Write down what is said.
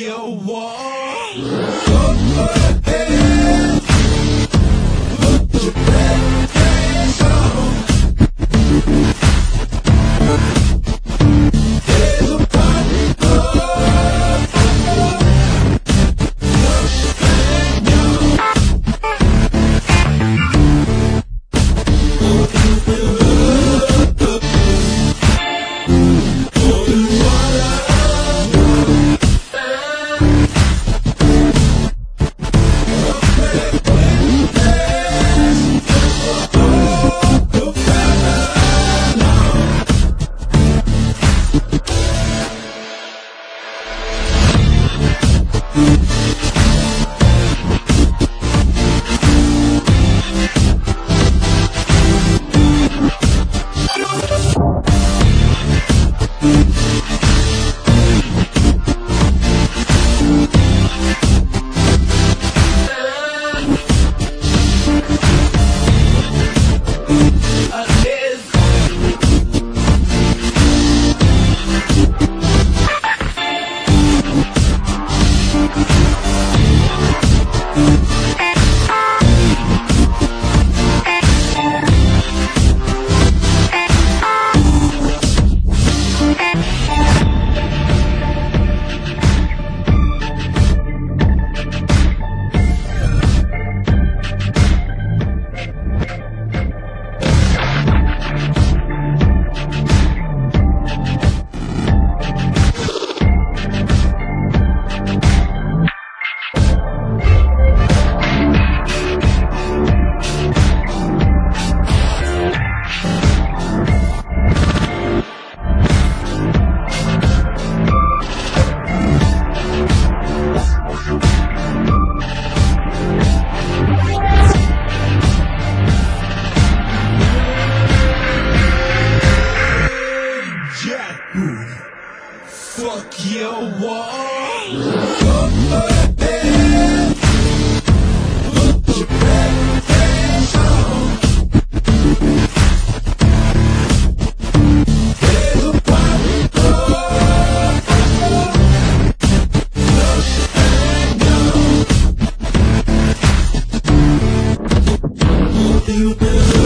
Your war. you do.